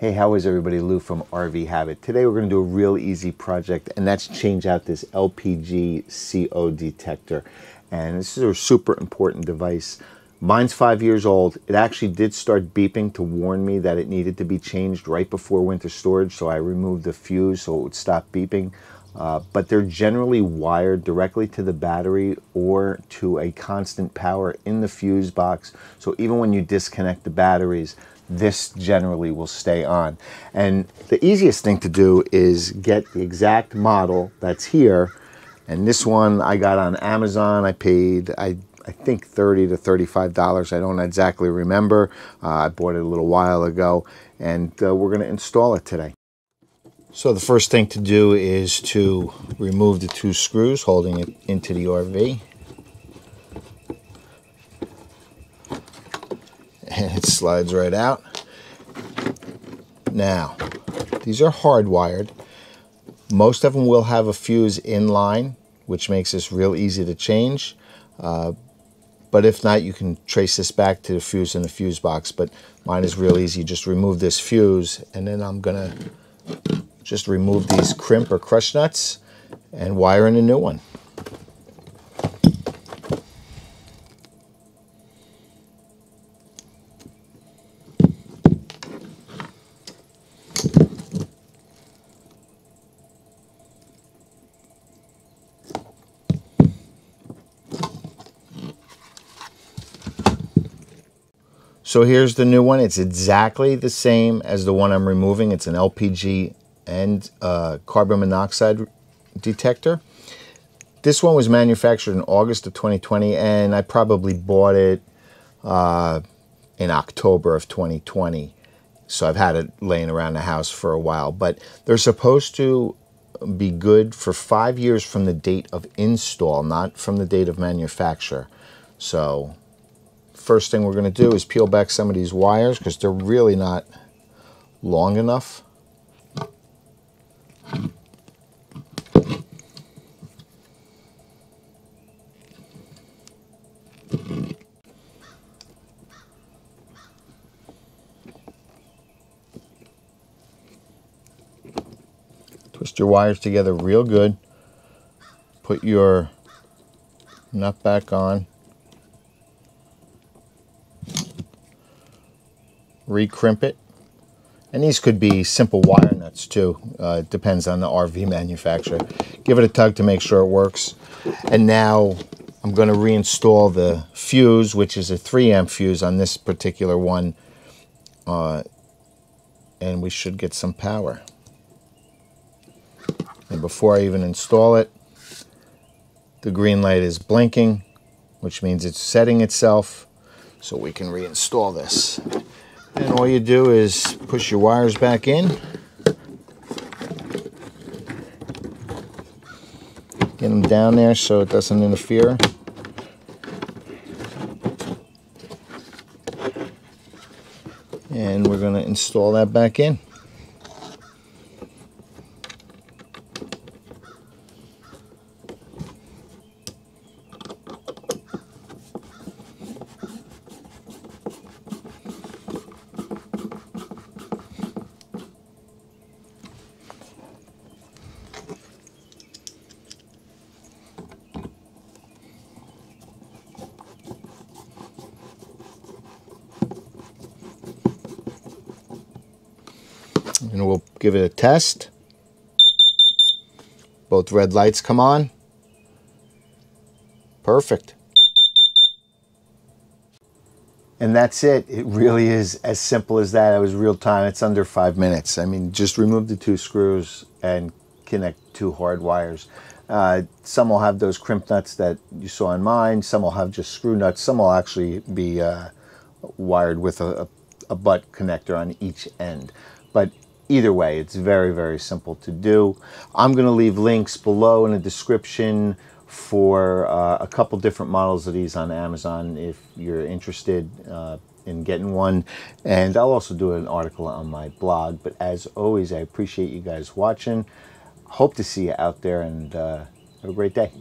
Hey, how is everybody? Lou from RV Habit. Today we're going to do a real easy project and that's change out this LPG CO detector. And this is a super important device. Mine's five years old. It actually did start beeping to warn me that it needed to be changed right before winter storage. So I removed the fuse so it would stop beeping. Uh, but they're generally wired directly to the battery or to a constant power in the fuse box. So even when you disconnect the batteries, this generally will stay on. And the easiest thing to do is get the exact model that's here. And this one I got on Amazon. I paid, I, I think 30 to $35. I don't exactly remember. Uh, I bought it a little while ago and uh, we're going to install it today. So the first thing to do is to remove the two screws holding it into the RV. and it slides right out. Now, these are hardwired. Most of them will have a fuse in line, which makes this real easy to change. Uh, but if not, you can trace this back to the fuse in the fuse box. But mine is real easy. Just remove this fuse, and then I'm going to just remove these crimp or crush nuts and wire in a new one. So here's the new one. It's exactly the same as the one I'm removing. It's an LPG and uh, carbon monoxide detector. This one was manufactured in August of 2020, and I probably bought it uh, in October of 2020. So I've had it laying around the house for a while. But they're supposed to be good for five years from the date of install, not from the date of manufacture. So first thing we're going to do is peel back some of these wires because they're really not long enough. Twist your wires together real good. Put your nut back on. recrimp it. And these could be simple wire nuts too. Uh, depends on the RV manufacturer. Give it a tug to make sure it works. And now I'm going to reinstall the fuse, which is a 3 amp fuse on this particular one. Uh, and we should get some power. And before I even install it, the green light is blinking, which means it's setting itself so we can reinstall this. And all you do is push your wires back in. Get them down there so it doesn't interfere. And we're going to install that back in. And we'll give it a test. Both red lights come on. Perfect. And that's it. It really is as simple as that. It was real time. It's under five minutes. I mean, just remove the two screws and connect two hard wires. Uh, some will have those crimp nuts that you saw in mine. Some will have just screw nuts. Some will actually be uh, wired with a, a butt connector on each end. But either way, it's very, very simple to do. I'm going to leave links below in the description for uh, a couple different models of these on Amazon if you're interested uh, in getting one. And I'll also do an article on my blog. But as always, I appreciate you guys watching. Hope to see you out there and uh, have a great day.